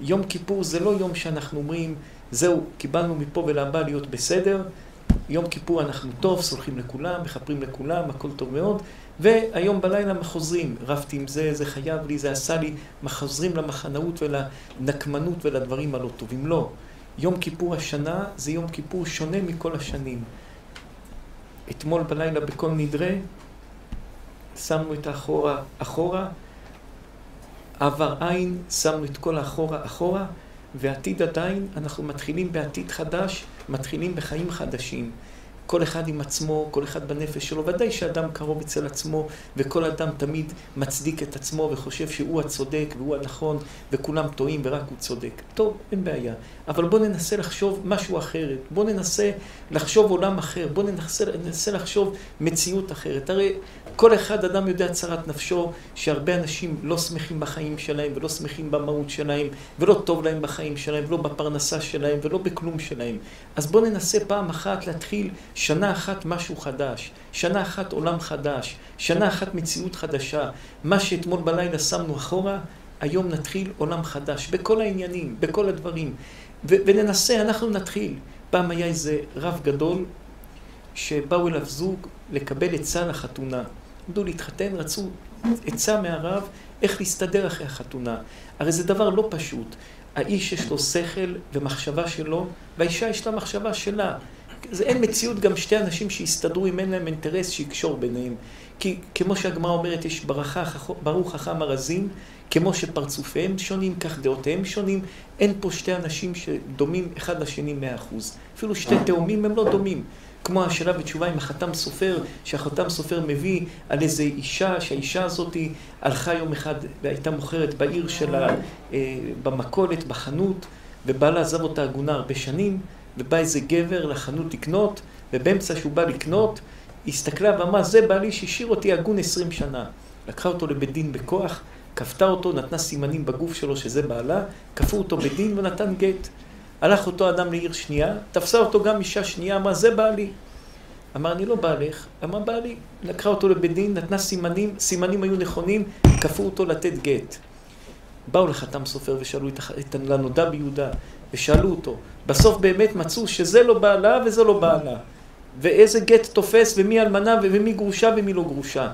יום כיפור זה לא יום שאנחנו אומרים, זהו, קיבלנו מפה ולהבא להיות בסדר. יום כיפור אנחנו טוב, סולחים לכולם, מכפרים לכולם, הכל טוב מאוד. והיום בלילה מחוזרים, רבתי עם זה, זה חייב לי, זה עשה לי, מחזרים למחנאות ולנקמנות ולדברים הלא טובים. לא. יום כיפור השנה זה יום כיפור שונה מכל השנים. אתמול בלילה בכל נדרה שמנו את האחורה אחורה, עבר עין, שמנו את כל האחורה אחורה, ועתיד עדיין, אנחנו מתחילים בעתיד חדש, מתחילים בחיים חדשים. כל אחד עם עצמו, כל אחד בנפש שלו. ודאי שאדם קרוב אצל עצמו, וכל אדם תמיד מצדיק את עצמו וחושב שהוא הצודק והוא הנכון, וכולם טועים ורק הוא צודק. טוב, אין בעיה. אבל בואו ננסה לחשוב משהו אחרת. בואו ננסה לחשוב עולם אחר. בואו ננסה, ננסה לחשוב מציאות אחרת. הרי כל אחד, אדם יודע צרת נפשו, שהרבה אנשים לא שמחים בחיים שלהם, ולא שמחים במהות שלהם, ולא טוב להם בחיים שלהם, ולא בפרנסה שלהם, ולא בכלום שלהם. אז בואו ננסה פעם אחת להתחיל שנה אחת משהו חדש, שנה אחת עולם חדש, שנה אחת מציאות חדשה. מה שאתמול בלילה שמנו אחורה, היום נתחיל עולם חדש, בכל העניינים, בכל הדברים. ו- וננסה, אנחנו נתחיל. פעם היה איזה רב גדול, שבאו אליו זוג לקבל עצה לחתונה. עמדו להתחתן, רצו עצה מהרב איך להסתדר אחרי החתונה. הרי זה דבר לא פשוט. האיש יש לו שכל ומחשבה שלו, והאישה יש לה מחשבה שלה. זה אין מציאות גם שתי אנשים שיסתדרו אם אין להם אינטרס שיקשור ביניהם. כי כמו שהגמרא אומרת, יש ברכה, ברוך חכם ארזים, כמו שפרצופיהם שונים, כך דעותיהם שונים. אין פה שתי אנשים שדומים אחד לשני מאה אחוז. אפילו שתי תאומים הם לא דומים. כמו השאלה בתשובה עם החתם סופר, שהחתם סופר מביא על איזה אישה, שהאישה הזאת הלכה יום אחד והייתה מוכרת בעיר שלה, אה, במכולת, בחנות, ובעלה עזב אותה עגונה הרבה שנים, ובא איזה גבר לחנות לקנות, ובאמצע שהוא בא לקנות, הסתכלה ואמרה, זה בעלי שהשאיר אותי הגון עשרים שנה. לקחה אותו לבית דין בכוח, כפתה אותו, נתנה סימנים בגוף שלו שזה בעלה, כפו אותו בדין ונתן גט. הלך אותו אדם לעיר שנייה, תפסה אותו גם אישה שנייה, אמרה, זה בעלי. אמר, אני לא בעלך, אמר, בעלי. לקחה אותו לבית דין, נתנה סימנים, סימנים היו נכונים, כפו אותו לתת גט. באו לחתם סופר ושאלו את, הנודע ביהודה, ושאלו אותו. בסוף באמת מצאו שזה לא בעלה וזה לא בעלה. ואיזה גט תופס, ומי אלמנה ומי גרושה ומי לא גרושה.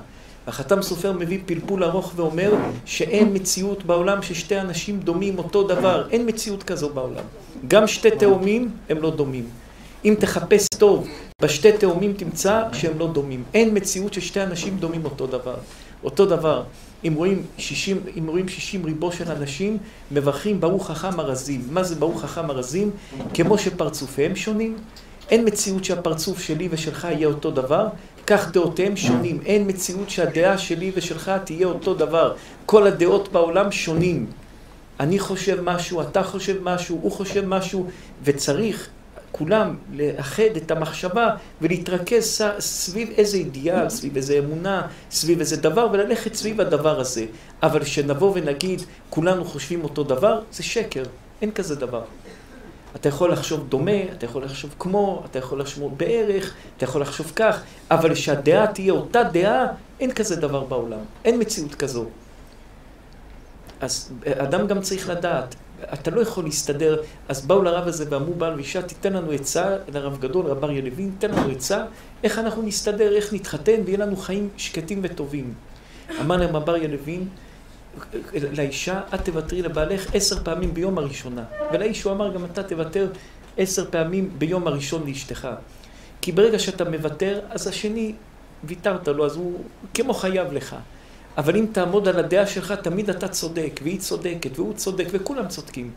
החתם סופר מביא פלפול ארוך ואומר שאין מציאות בעולם ששתי אנשים דומים אותו דבר. אין מציאות כזו בעולם. גם שתי תאומים הם לא דומים. אם תחפש טוב, בשתי תאומים תמצא שהם לא דומים. אין מציאות ששתי אנשים דומים אותו דבר. אותו דבר. אם רואים 60, אם רואים 60 ריבו של אנשים, מברכים ברוך חכם ארזים. מה זה ברוך חכם ארזים? כמו שפרצופיהם שונים. אין מציאות שהפרצוף שלי ושלך יהיה אותו דבר, כך דעותיהם שונים. אין מציאות שהדעה שלי ושלך תהיה אותו דבר. כל הדעות בעולם שונים. אני חושב משהו, אתה חושב משהו, הוא חושב משהו, וצריך כולם לאחד את המחשבה ולהתרכז סביב איזה אידיאל, סביב איזה אמונה, סביב איזה דבר, וללכת סביב הדבר הזה. אבל שנבוא ונגיד, כולנו חושבים אותו דבר, זה שקר, אין כזה דבר. אתה יכול לחשוב דומה, אתה יכול לחשוב כמו, אתה יכול לחשוב בערך, אתה יכול לחשוב כך, אבל שהדעה תהיה אותה דעה, אין כזה דבר בעולם. אין מציאות כזו. אז אדם גם צריך לדעת, אתה לא יכול להסתדר. אז באו לרב הזה ואמרו בעל ואישה, תיתן לנו עצה, לרב גדול, רב אריה לוין, תן לנו עצה, איך אנחנו נסתדר, איך נתחתן, ויהיה לנו חיים שקטים וטובים. אמר להם רב אריה לוין, לאישה, את תוותרי לבעלך עשר פעמים ביום הראשונה. ולאיש הוא אמר, גם אתה תוותר עשר פעמים ביום הראשון לאשתך. כי ברגע שאתה מוותר, אז השני, ויתרת לו, אז הוא כמו חייב לך. אבל אם תעמוד על הדעה שלך, תמיד אתה צודק, והיא צודקת, והוא צודק, וכולם צודקים.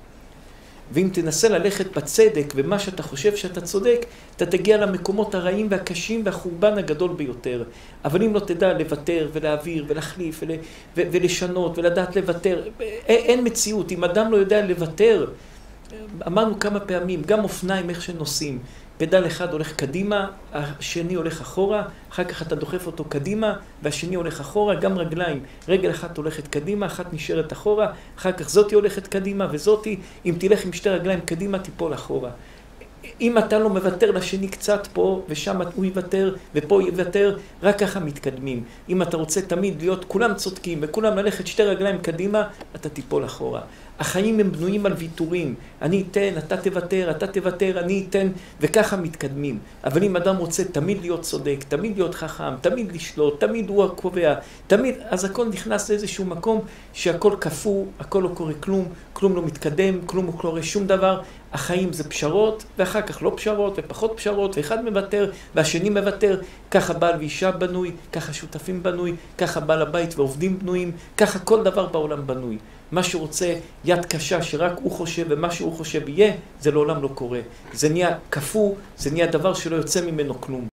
ואם תנסה ללכת בצדק ומה שאתה חושב שאתה צודק, אתה תגיע למקומות הרעים והקשים והחורבן הגדול ביותר. אבל אם לא תדע לוותר ולהעביר ולהחליף ול, ו, ולשנות ולדעת לוותר, אין מציאות. אם אדם לא יודע לוותר, אמרנו כמה פעמים, גם אופניים איך שנוסעים. פדל אחד הולך קדימה, השני הולך אחורה, אחר כך אתה דוחף אותו קדימה, והשני הולך אחורה, גם רגליים. רגל אחת הולכת קדימה, אחת נשארת אחורה, אחר כך זאתי הולכת קדימה וזאתי, אם תלך עם שתי רגליים קדימה, תיפול אחורה. אם אתה לא מוותר לשני קצת פה, ושם הוא יוותר, ופה יוותר, רק ככה מתקדמים. אם אתה רוצה תמיד להיות, כולם צודקים, וכולם ללכת שתי רגליים קדימה, אתה תיפול אחורה. החיים הם בנויים על ויתורים. אני אתן, אתה תוותר, אתה תוותר, אני אתן, וככה מתקדמים. אבל אם אדם רוצה תמיד להיות צודק, תמיד להיות חכם, תמיד לשלוט, תמיד הוא הקובע, תמיד, אז הכל נכנס לאיזשהו מקום שהכל קפוא, הכל לא קורה כלום, כלום לא מתקדם, כלום לא קורה שום דבר. החיים זה פשרות, ואחר כך לא פשרות, ופחות פשרות, ואחד מוותר, והשני מוותר. ככה בעל ואישה בנוי, ככה שותפים בנוי, ככה בעל הבית ועובדים בנויים, ככה כל דבר בעולם בנוי. מה שרוצה יד קשה שרק הוא חושב ומה שהוא חושב יהיה, זה לעולם לא קורה. זה נהיה קפוא, זה נהיה דבר שלא יוצא ממנו כלום.